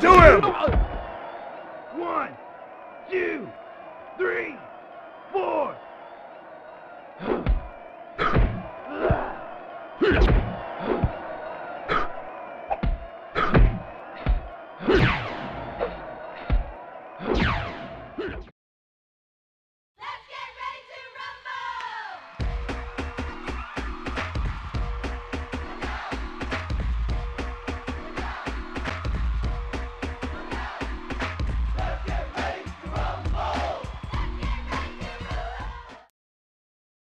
Do him! One, two, three, four.